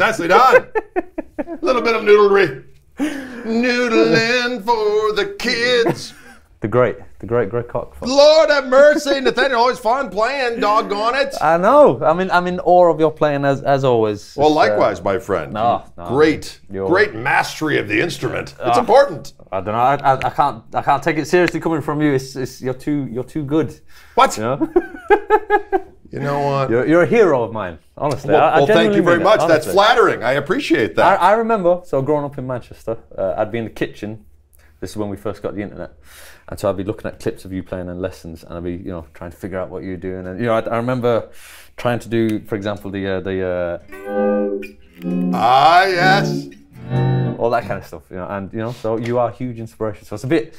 Nicely done. A little bit of noodlery. Noodling for the kids. The great, the great Greg Koch. Lord have mercy, Nathaniel. Always fun playing. Doggone it. I know. I mean, I'm in awe of your playing as as always. Well, It's, uh, likewise, my friend. no, no. great, great mastery of the instrument. It's Ah. important. I don't know. I, I, I can't. I can't take it seriously coming from you. It's, it's you're too. You're too good. What? You know. You know what? you're, you're a hero of mine. Honestly. well, I, I well, thank you very mean it, much. That's flattering. I appreciate that. I remember. So growing up in Manchester, uh, I'd be in the kitchen. This is when we first got the internet, and so I'd be looking at clips of you playing and lessons, and I'd be, you know, trying to figure out what you're doing. And you know, I, I remember trying to do, for example, the uh, the uh, ah, yes. All that kind of stuff. You know, and you know, so you are a huge inspiration. So it's a bit,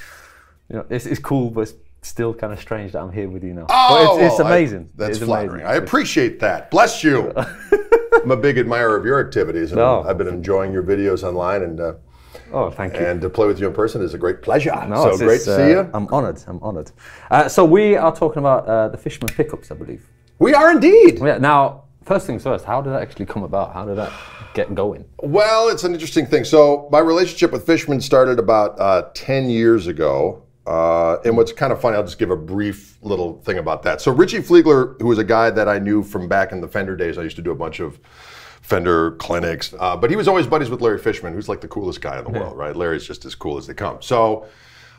you know, it's, it's cool, but it's still kind of strange that I'm here with you now. Oh, but it's, it's well, I- amazing. that's It's flattering. amazing. I appreciate that. Bless you. I'm a big admirer of your activities, and No. I've been enjoying your videos online, and uh, Oh, thank you. and to play with you in person is a great pleasure. No, so it's- great to uh, see you. I'm honoured. I'm honoured. Uh, so we are talking about uh, the Fishman pickups, I believe. We are indeed. Yeah. Now, first things first. How did that actually come about? How did that get going? Well, it's an interesting thing. So, my relationship with Fishman started about uh, 10 years ago. Uh, and what's kind of funny, I'll just give a brief little thing about that. So, Richie Fliegler, who was a guy that I knew from back in the Fender days, I used to do a bunch of Fender clinics, uh, but he was always buddies with Larry Fishman, who's like the coolest guy in the world, right? Larry's just as cool as they come. So,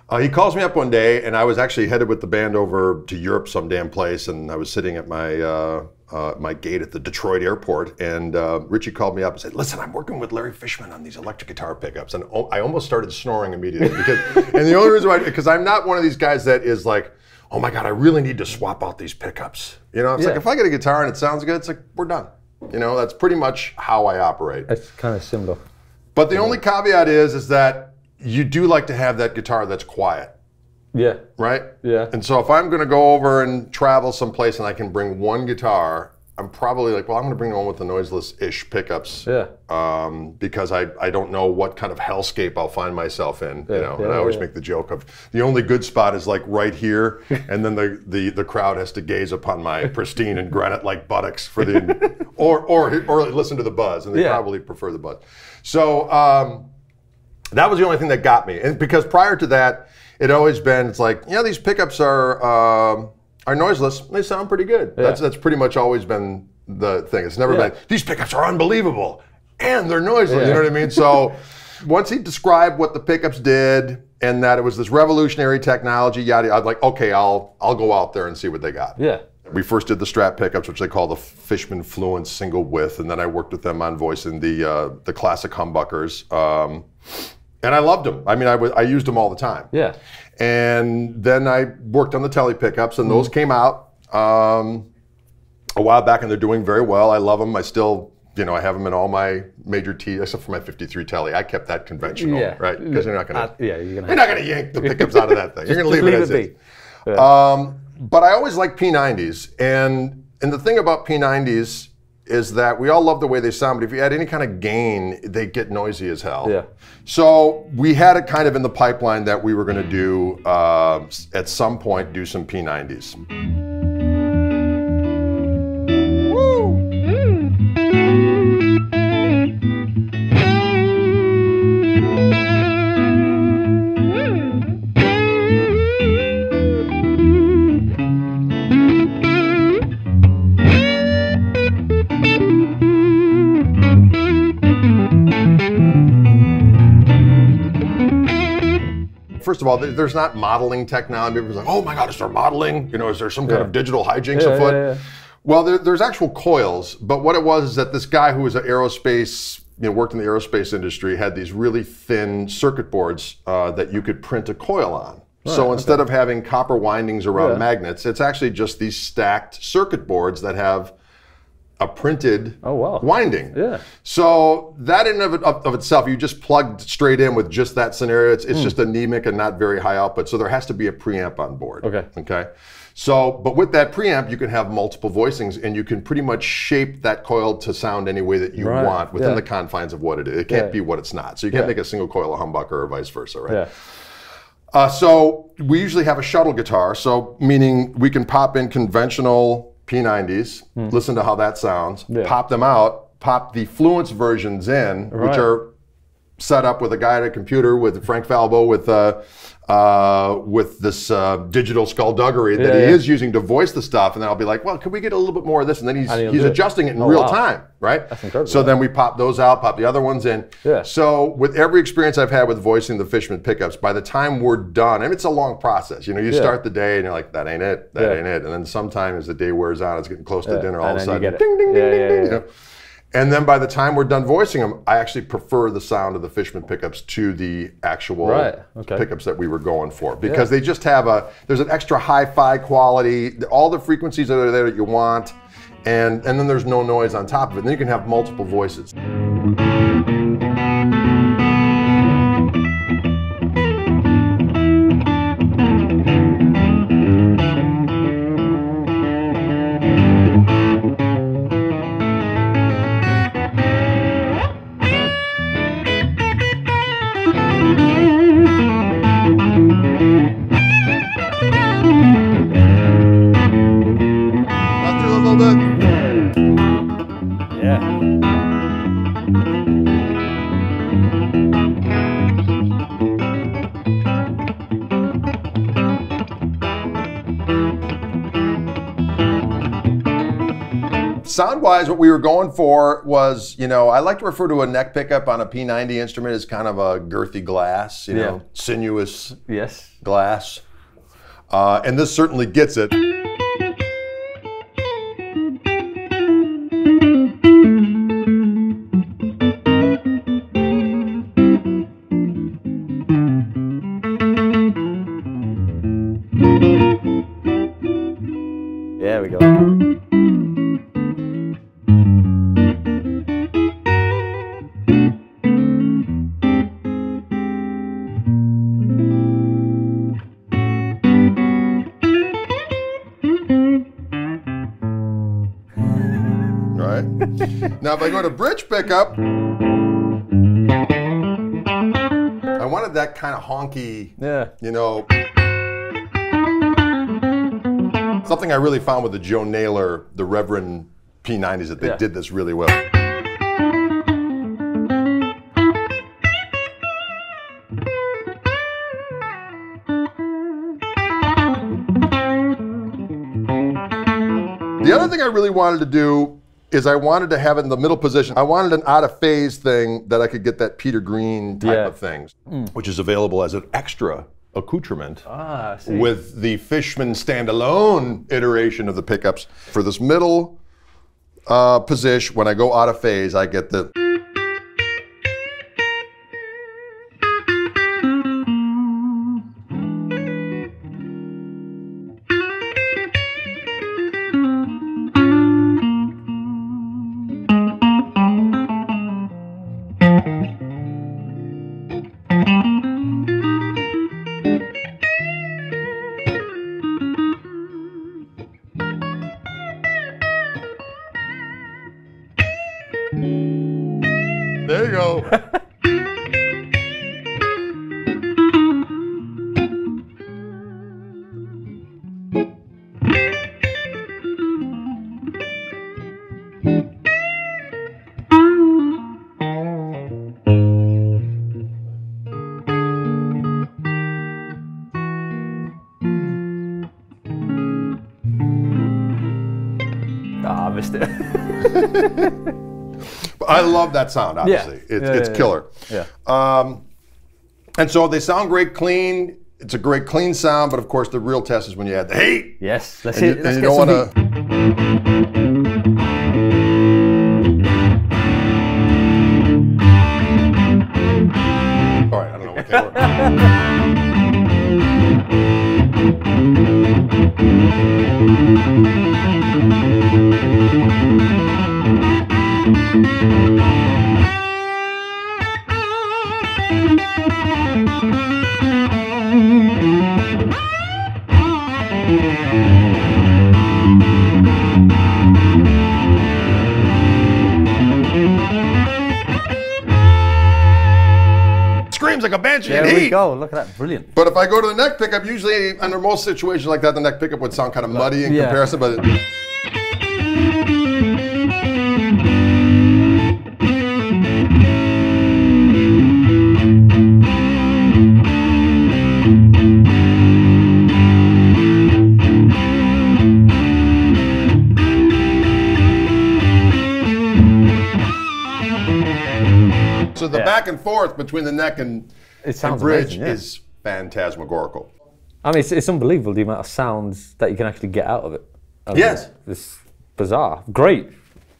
uh, he calls me up one day, and I was actually headed with the band over to Europe, some damn place, and I was sitting at my uh, my gate at the Detroit airport, and uh, Richie called me up and said, "Listen, I'm working with Larry Fishman on these electric guitar pickups," and o- I almost started snoring immediately because, and the only reason why, because I'm not one of these guys that is like, "Oh my God, I really need to swap out these pickups." You know, it's like if I get a guitar and it sounds good, it's like we're done. You know, that's pretty much how I operate. It's kind of similar. But the only caveat is, is that you do like to have that guitar that's quiet Yeah. right? Yeah. And so if I'm going to go over and travel someplace and I can bring one guitar, I'm probably like, well, I'm going to bring the one with the noiseless-ish pickups. Yeah. Um, because I, I don't know what kind of hellscape I'll find myself in. Yeah, you know, yeah, and I always yeah. make the joke of the only good spot is like right here, and then the, the, the crowd has to gaze upon my pristine and granite-like buttocks for the, or or or listen to the buzz, and they probably prefer the buzz. So. Um, that was the only thing that got me. And because prior to that, it always been it's like, yeah, these pickups are um, are noiseless. They sound pretty good. That's that's pretty much always been the thing. It's never Yeah. been these pickups are unbelievable and they're noiseless. You know what I mean? So once he described what the pickups did and that it was this revolutionary technology, yada, yada, I was like, okay, I'll I'll go out there and see what they got. Yeah. We first did the Strat pickups, which they call the Fishman Fluence single width, and then I worked with them on voicing the uh, the classic humbuckers, um, and I loved them. I mean, I was I used them all the time. Yeah. And then I worked on the Tele pickups, and those came out um, a while back, and they're doing very well. I love them. I still, you know, I have them in all my major T, except for my 53 Tele. I kept that conventional, Yeah. right? Because you're not gonna, Uh, yeah, you're gonna you're not gonna yank the pickups out of that thing. You're gonna Just leave it leave as it is. Um, but I always like P90s, and and the thing about P90s is that we all love the way they sound, but if you add any kind of gain, they get noisy as hell. Yeah. So we had it kind of in the pipeline that we were going to do uh, at some point do some P90s. First of all, there's not modeling technology. Everyone's like, "Oh my God, is there modeling? You know, is there some kind Yeah. of digital hijinks Yeah, afoot?" yeah. Well, there, there's actual coils, but what it was is that this guy who was an aerospace, you know, worked in the aerospace industry, had these really thin circuit boards uh, that you could print a coil on. so instead of having copper windings around magnets, it's actually just these stacked circuit boards that have a printed Oh, wow. winding. Yeah. So that in of, of, of itself, you just plugged straight in with just that scenario. It's, it's Hmm. just anemic and not very high output. So there has to be a preamp on board. Okay. Okay. So, but with that preamp, you can have multiple voicings, and you can pretty much shape that coil to sound any way that you Right, want within yeah. the confines of what it is. It can't Yeah. be what it's not. So you can't Yeah. make a single coil a humbucker or vice versa, right? Yeah. Uh, so we usually have a shuttle guitar, so meaning we can pop in conventional P90s, listen to how that sounds. Yeah. pop them out, pop the Fluence versions in, which are set up with a guy at a computer with Frank Falbo with uh, uh, with this uh, digital skullduggery that Yeah, he yeah. is using to voice the stuff, and then I'll be like, well, can we get a little bit more of this? And then he's he's do it. adjusting it in Oh, real wow. time, right? That's incredible. So then we pop those out, pop the other ones in. Yeah. So with every experience I've had with voicing the Fishman pickups, by the time we're done, and it's a long process. You know, you Yeah. start the day and you're like, that ain't it, that ain't it, and then sometimes as the day wears on, it's getting close to dinner, all And of a sudden, ding, ding, ding, ding, ding, you know? And then by the time we're done voicing them, I actually prefer the sound of the Fishman pickups to the actual Right, okay. pickups that we were going for because they just have a there's an extra hi-fi quality, all the frequencies that are there that you want, and and then there's no noise on top of it. And then you can have multiple voices. Sound wise, what we were going for was, you know, I like to refer to a neck pickup on a P90 instrument as kind of a girthy glass, you know, sinuous Yes. glass. Uh, and this certainly gets it. Right? now, if I go to bridge pickup, I wanted that kind of honky, Yeah. you know. Something I really found with the Joe Naylor, the Reverend P90s, that they Yeah. did this really well. The other thing I really wanted to do is I wanted to have it in the middle position. I wanted an out of phase thing that I could get that Peter Green type Yeah. of things, which is available as an extra accoutrement Ah, see. with the Fishman standalone iteration of the pickups. For this middle uh, position, when I go out of phase, I get the. I love that sound, obviously. It's, Yeah, it's yeah, killer. yeah. Um, and so they sound great clean. It's a great clean sound, but of course, the real test is when you add the heat. Yes. Let's And hit. you, let's and you don't want to. All right, I don't know what like a banshee There in we heat. go. Look at that. Brilliant. But if I go to the neck pickup, usually under most situations like that, the neck pickup would sound kind of muddy in Yeah. comparison. But So the Yeah. back and forth between the neck and, It and sounds bridge amazing, yeah. is phantasmagorical. I mean, it's, it's unbelievable the amount of sounds that you can actually get out of it. I mean, Yes. It's bizarre. Great,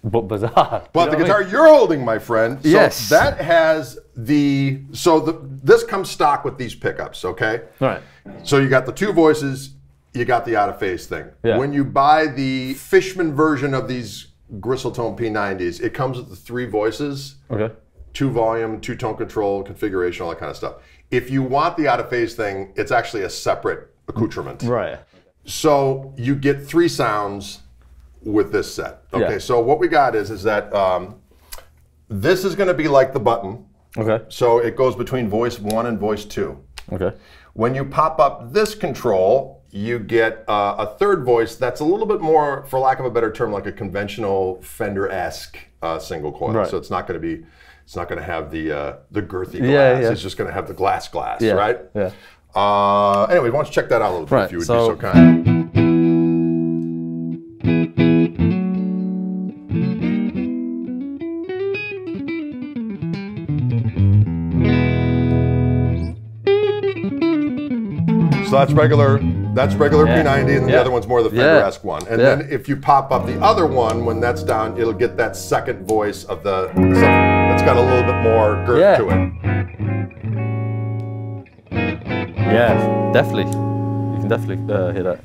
but bizarre. Well, the guitar you're holding, my friend, so Yes. that has the so the this comes stock with these pickups, okay? Right. So you got the two voices, you got the out of phase thing. Yeah. When you buy the Fishman version of these Gristle-Tone P90s, it comes with the three voices, Okay. Two volume, two tone control, configuration, all that kind of stuff. If you want the out of phase thing, it's actually a separate accoutrement. Right. So you get three sounds with this set. Okay, Yeah. so what we got is is that um, this is going to be like the button. Okay. So it goes between voice one and voice two. Okay. When you pop up this control, you get uh, a third voice that's a little bit more, for lack of a better term, like a conventional Fender-esque uh, single coil. Right. So it's not going to be, it's not going to have the uh, the girthy glass. Yeah, yeah. It's just going to have the glass glass, Yeah. right? Yeah. Uh, anyway, why don't you check that out a little bit Right, if you would so- be so kind. So that's regular. That's regular Yeah. P90, and then the other one's more the Yeah. Fender-esque one. And Yeah. then if you pop up the other one, when that's down, it'll get that second voice of the. That's got a little bit more girth Yeah. to it. Yeah, definitely. You can definitely uh, hear that.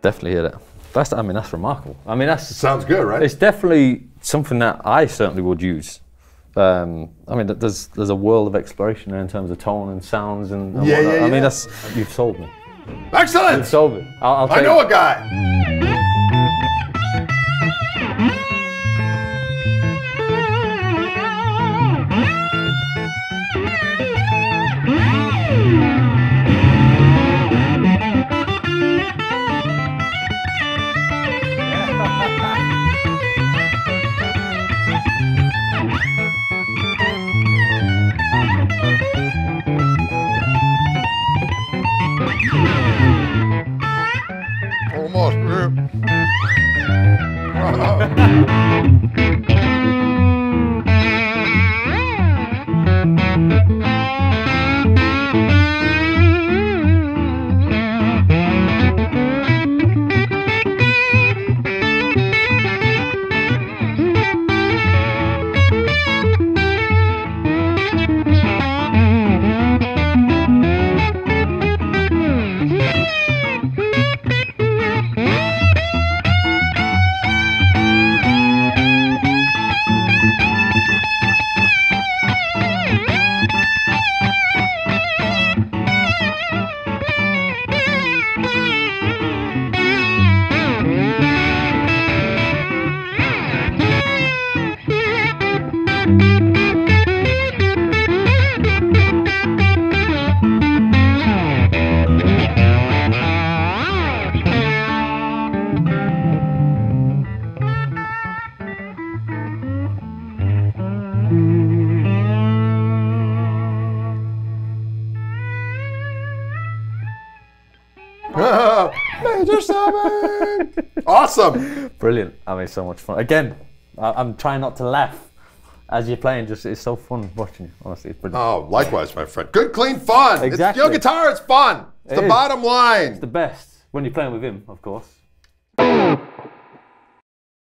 Definitely hear that. That's, I mean, that's remarkable. I mean, that's Sounds good, right? it's definitely something that I certainly would use. Um, I mean, there's there's a world of exploration there in terms of tone and sounds and, and Yeah, whatnot. yeah, I mean, yeah. that's you've sold me. Excellent. Sold me. I'll, I'll I know a guy. Major seven. awesome. Brilliant. I mean, so much fun. Again, I, I'm trying not to laugh as you're playing. Just it's so fun watching you. Honestly, it's brilliant. Oh, likewise, my friend. Good, clean fun. Exactly. It's, your guitar is fun. It's It the is. bottom line. It's the best when you're playing with him, of course.